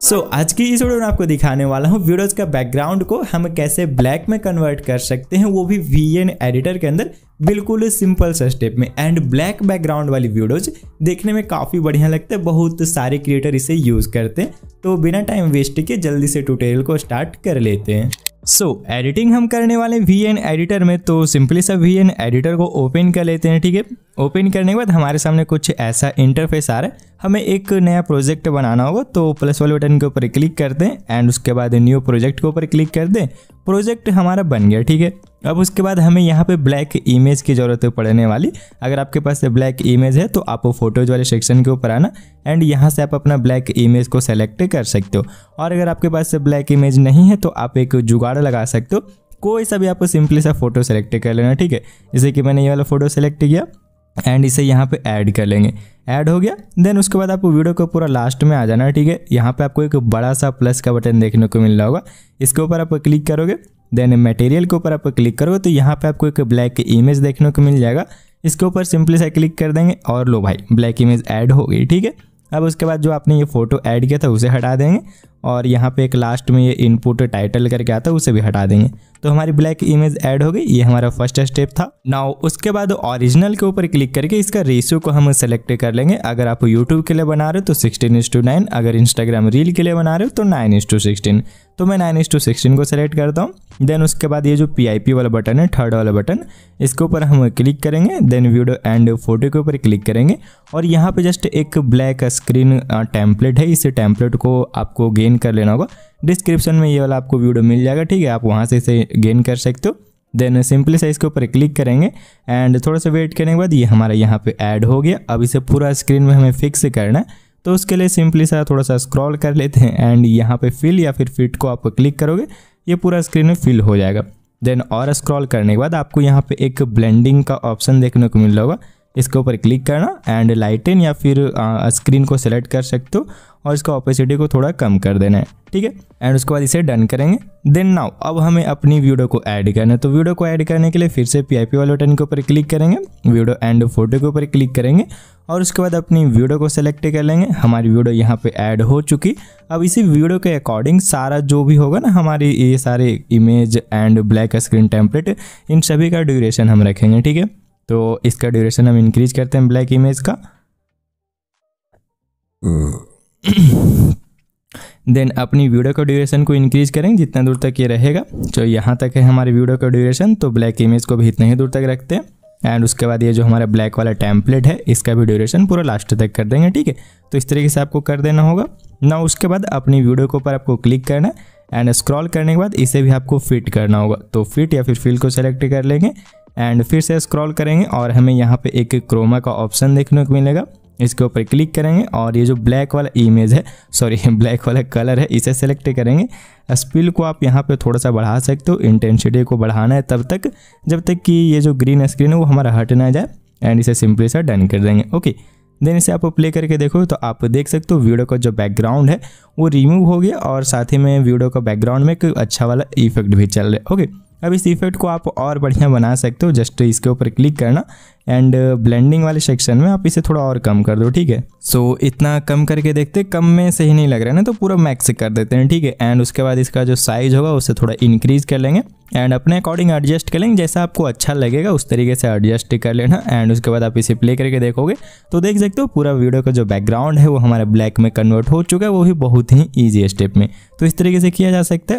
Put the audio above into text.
सो so, आज की इस वीडियो में आपको दिखाने वाला हूँ वीडियोज़ का बैकग्राउंड को हम कैसे ब्लैक में कन्वर्ट कर सकते हैं वो भी वीएन एडिटर के अंदर बिल्कुल सिंपल सा स्टेप में। एंड ब्लैक बैकग्राउंड वाली वीडियोज़ देखने में काफ़ी बढ़िया लगते हैं बहुत सारे क्रिएटर इसे यूज़ करते हैं। तो बिना टाइम वेस्ट के जल्दी से ट्यूटोरियल को स्टार्ट कर लेते हैं। सो so, एडिटिंग हम करने वाले वी एन एडिटर में तो सिंपली सब वी एन एडिटर को ओपन कर लेते हैं ठीक है? ओपन करने के बाद हमारे सामने कुछ ऐसा इंटरफेस आ रहा है। हमें एक नया प्रोजेक्ट बनाना होगा तो प्लस वाले बटन के ऊपर क्लिक कर दें एंड उसके बाद न्यू प्रोजेक्ट के ऊपर क्लिक कर दें प्रोजेक्ट हमारा बन गया, ठीक है? अब उसके बाद हमें यहाँ पे ब्लैक इमेज की ज़रूरत पड़ने वाली। अगर आपके पास ब्लैक इमेज है तो आप फ़ोटोज़ वाले सेक्शन के ऊपर आना एंड यहाँ से आप अपना ब्लैक इमेज को सेलेक्ट कर सकते हो। और अगर आपके पास ब्लैक इमेज नहीं है तो आप एक जुगाड़ लगा सकते हो। कोई सा भी आपको सिंपली सा फ़ोटो सेलेक्ट कर लेना, ठीक है? जैसे कि मैंने ये वाला फ़ोटो सेलेक्ट किया एंड इसे यहाँ पे ऐड कर लेंगे। ऐड हो गया। देन उसके बाद आपको वीडियो को पूरा लास्ट में आ जाना ठीक है? यहाँ पे आपको एक बड़ा सा प्लस का बटन देखने को मिल रहा होगा। इसके ऊपर आप क्लिक करोगे। देन मटेरियल के ऊपर आप क्लिक करोगे तो यहाँ पे आपको एक ब्लैक इमेज देखने को मिल जाएगा। इसके ऊपर सिंपली सा क्लिक कर देंगे और लो भाई ब्लैक इमेज ऐड हो गई, ठीक है? अब उसके बाद जो आपने ये फ़ोटो ऐड किया था, उसे हटा देंगे। और यहाँ पे एक लास्ट में ये इनपुट टाइटल करके आता है, उसे भी हटा देंगे। तो हमारी ब्लैक इमेज ऐड हो गई, ये हमारा फ़र्स्ट स्टेप था। नाउ उसके बाद ओरिजिनल के ऊपर क्लिक करके इसका रेशियो को हम सेलेक्ट कर लेंगे। अगर आप यूट्यूब के लिए बना रहे हो तो सिक्सटीन इंस टू नाइन अगर इंस्टाग्राम रील के लिए बना रहे हो तो नाइन इंस टू सिक्सटीन तो मैं नाइन टू सिक्सटीन को सेलेक्ट करता हूँ। देन उसके बाद ये जो पीआईपी वाला बटन है थर्ड वाला बटन इसके ऊपर हम क्लिक करेंगे। देन वीडियो एंड फ़ोटो के ऊपर क्लिक करेंगे। और यहाँ पे जस्ट एक ब्लैक स्क्रीन टेम्पलेट है। इस टेम्पलेट को आपको गेन कर लेना होगा। डिस्क्रिप्शन में ये वाला आपको वीडियो मिल जाएगा, ठीक है? आप वहाँ से इसे गेन कर सकते हो। देन सिंपली से इसके ऊपर क्लिक करेंगे। एंड थोड़ा सा वेट करने के बाद ये हमारा यहाँ पे ऐड हो गया। अब इसे पूरा स्क्रीन में हमें फिक्स करना है। तो उसके लिए सिंपली सा थोड़ा सा स्क्रॉल कर लेते हैं एंड यहाँ पे फिल या फिर फिट को आप क्लिक करोगे, ये पूरा स्क्रीन में फिल हो जाएगा। देन और स्क्रॉल करने के बाद आपको यहाँ पे एक ब्लेंडिंग का ऑप्शन देखने को मिल रहा होगा। इसके ऊपर क्लिक करना एंड लाइटेन या फिर स्क्रीन को सेलेक्ट कर सकते हो और इसका ऑपोसिटी को थोड़ा कम कर देना है, ठीक है? एंड उसके बाद इसे डन करेंगे। देन नाउ अब हमें अपनी वीडियो को ऐड करना है। तो वीडियो को ऐड करने के लिए फिर से पी आई वाले बटन के ऊपर क्लिक करेंगे। वीडियो एंड फ़ोटो के ऊपर क्लिक करेंगे। और उसके बाद अपनी वीडियो को सेलेक्ट कर लेंगे। हमारी वीडियो यहाँ पे ऐड हो चुकी। अब इसी वीडियो के अकॉर्डिंग सारा जो भी होगा ना, हमारी ये सारे image and black screen template इन सभी का ड्यूरेशन हम रखेंगे, ठीक है? तो इसका ड्यूरेशन हम इंक्रीज करते हैं ब्लैक इमेज का। देन अपनी वीडियो का ड्यूरेशन को इंक्रीज करेंगे जितना दूर तक ये रहेगा। तो यहाँ तक है हमारे वीडियो का ड्यूरेशन तो ब्लैक इमेज को भी इतने ही दूर तक रखते हैं। एंड उसके बाद ये जो हमारा ब्लैक वाला टैंपलेट है, इसका भी ड्यूरेशन पूरा लास्ट तक कर देंगे, ठीक है? तो इस तरीके से आपको कर देना होगा। ना उसके बाद अपनी वीडियो के ऊपर आपको क्लिक करना है। एंड स्क्रॉल करने के बाद इसे भी आपको फिट करना होगा। तो फिट या फिर फिल को सेलेक्ट कर लेंगे। एंड फिर से स्क्रॉल करेंगे और हमें यहाँ पे एक क्रोमा का ऑप्शन देखने को मिलेगा। इसके ऊपर क्लिक करेंगे और ये जो ब्लैक वाला इमेज है सॉरी ब्लैक वाला कलर है, इसे सेलेक्ट करेंगे। स्पिल को आप यहाँ पे थोड़ा सा बढ़ा सकते हो इंटेंसिटी को बढ़ाना है तब तक, जब तक कि ये जो ग्रीन स्क्रीन है वो हमारा हट ना जाए एंड इसे सिंपली सा डन कर देंगे। ओके देन इसे आप प्ले करके देखो तो आप देख सकते हो वीडियो का जो बैकग्राउंड है वो रिमूव हो गया और साथ ही में वीडियो का बैकग्राउंड में एक अच्छा वाला इफ़ेक्ट भी चल रहा है। ओके अब इस इफ़ेक्ट को आप और बढ़िया बना सकते हो जस्ट इसके ऊपर क्लिक करना एंड ब्लेंडिंग वाले सेक्शन में आप इसे थोड़ा और कम कर दो ठीक है? सो so, इतना कम करके देखते कम में सही नहीं लग रहा है ना तो पूरा मैक्स कर देते हैं ठीक है? एंड उसके बाद इसका जो साइज़ होगा उसे थोड़ा इंक्रीज कर लेंगे एंड अपने अकॉर्डिंग एडजस्ट कर लेंगे जैसा आपको अच्छा लगेगा उस तरीके से एडजस्ट कर लेना एंड उसके बाद आप इसे प्ले करके देखोगे तो देख सकते हो पूरा वीडियो का जो बैकग्राउंड है वो हमारे ब्लैक में कन्वर्ट हो चुका है वो भी बहुत ही ईजी स्टेप में। तो इस तरीके से किया जा सकता है।